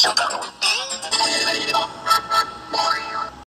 Santa